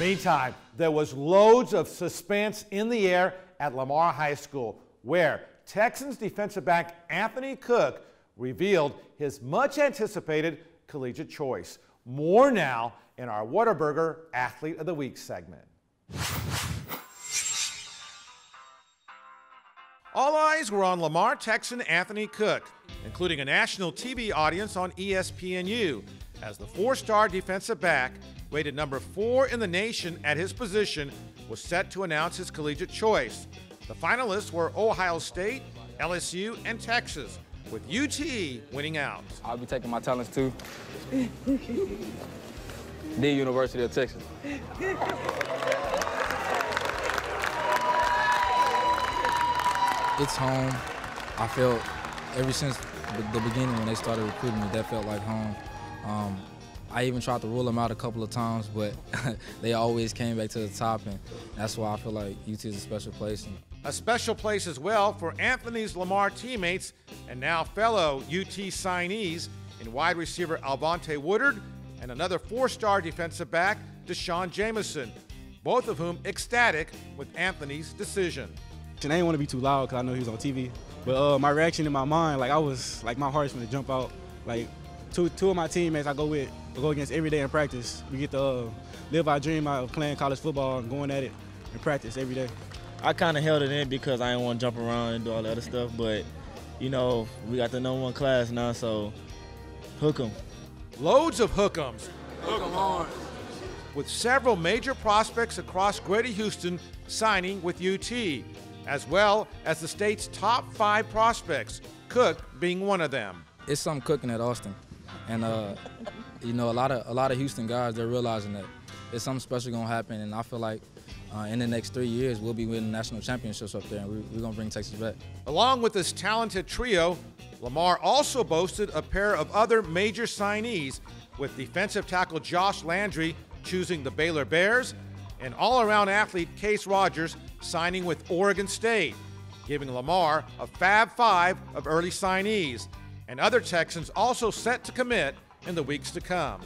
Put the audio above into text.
Meantime, there was loads of suspense in the air at Lamar High School, where Texans defensive back Anthony Cook revealed his much anticipated collegiate choice. More now in our Whataburger Athlete of the Week segment. All eyes were on Lamar Texan Anthony Cook, including a national TV audience on ESPNU, as the four star defensive back, rated number four in the nation at his position, was set to announce his collegiate choice. The finalists were Ohio State, LSU, and Texas, with UT winning out. I'll be taking my talents to the University of Texas. It's home. I felt ever since the beginning when they started recruiting me, that felt like home. Um, I even tried to rule them out a couple of times, but they always came back to the top, and that's why I feel like UT is a special place. A special place as well for Anthony's Lamar teammates and now fellow UT signees in wide receiver Al'Vonte Woodard and another four-star defensive back, D'Shawn Jamison, both of whom ecstatic with Anthony's decision. And I didn't want to be too loud because I know he was on TV. But uh, my reaction in my mind, like I was, like my heart's gonna jump out. Like two two of my teammates I go with, I go against every day in practice. We get to uh, live our dream out of playing college football and going at it in practice every day. I kind of held it in because I didn't want to jump around and do all the other stuff. But you know, we got the number one class now, so hook 'em. Loads of hook'ems. Hook 'em hard. With several major prospects across Greater Houston signing with UT, as well as the state's top five prospects, Cook being one of them. It's some cooking at Austin, and uh, you know a lot of a lot of Houston guys they're realizing that there's something special gonna happen, and I feel like uh, in the next three years we'll be winning national championships up there, and we, we're gonna bring Texas back. Along with this talented trio, Lamar also boasted a pair of other major signees, with defensive tackle Josh Landry choosing the Baylor Bears and all around athlete Kase Rogers signing with Oregon State, giving Lamar a Fab Five of early signees, and other Texans also set to commit in the weeks to come.